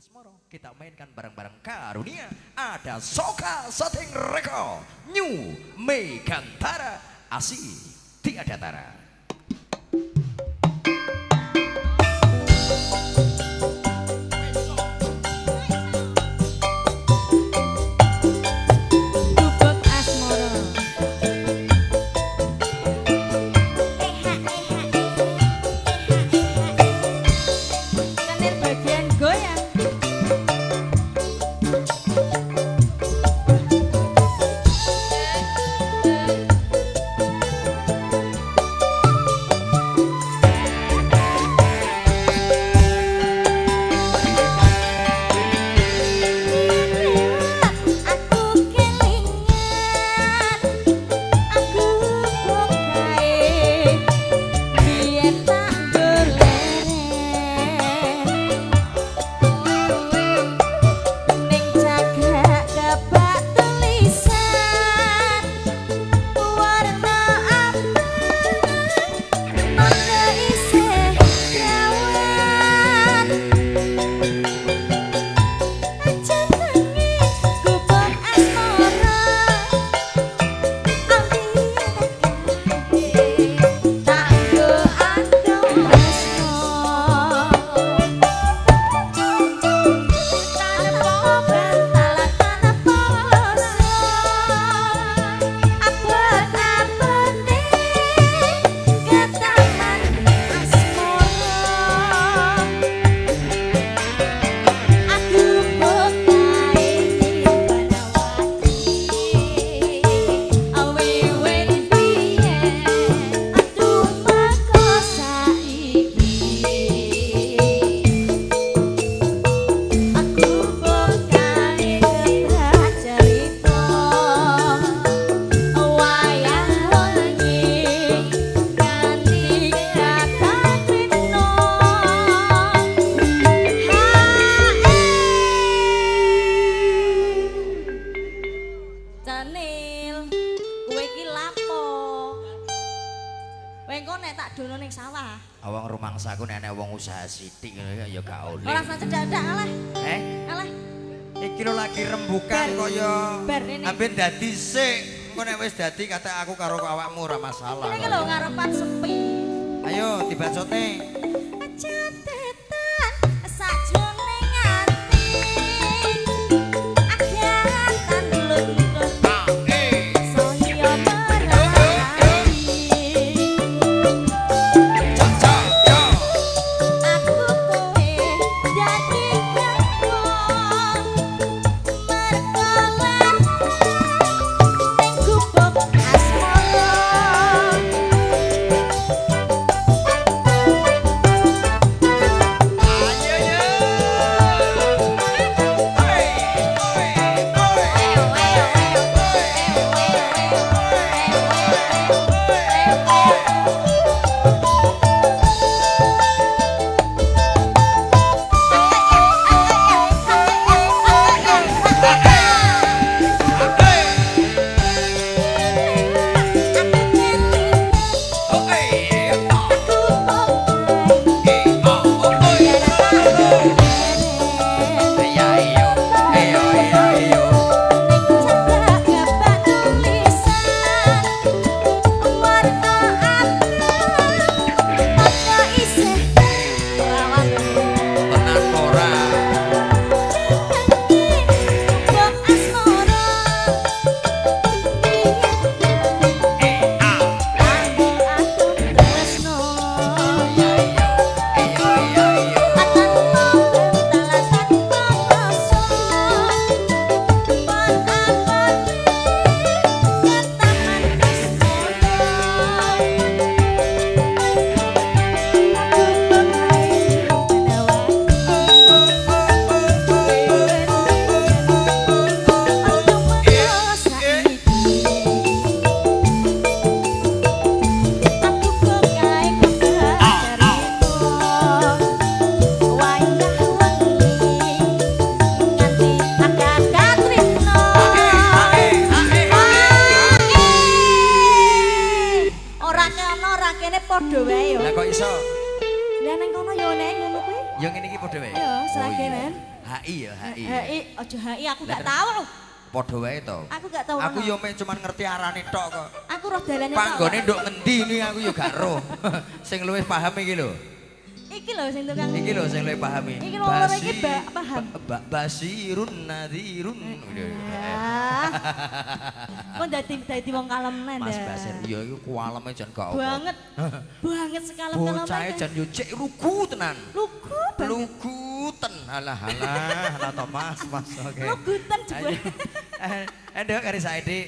Asmoro. Kita mainkan bareng-bareng karunia. Ada Soka Sating Reko New Megantara Asi Tiada Tara Awang rumangsaku nenek wong usaha sithik ngono ya gak oleh Ora saja dadak alah. Eh Alah. iki lho lagi rembukan kaya. Amben dadi sik engko nek wis dadi kata aku karo awakmu ora masalah Ini lho ngarepan sepi. Ayo dibacotne neng kono ya, yo neng ngono kuwi. Yo ngene iki padha wae. Iya, yo seragenan. Oh, iya. HI ya HI. Ya. HI aja HI aku gak tahu. lho. Padha wae to. Aku gak tahu. Aku yo meh cuman ngerti arane tok kok. Aku roh dalane tok. Panggone nduk ngendi iki aku yo gak roh. Sing luwih paham iki lho. Iki lho sing tukang. Iki lho sing luwih pahami. Iki lho loro iki ba- paham. ba- ba- basirun nadhirun. Kok dadi dadi wong kalem neh. Mas. Basir, iya iku kualeme jan gak apa. Banget. Banget sekalem-kalem. Bocahe jan yo cek lugu tenan. lugu banget. Luguten. Alah alah, alah to Mas, Mas. Oke. Juga. Eh, Endok kari Saidi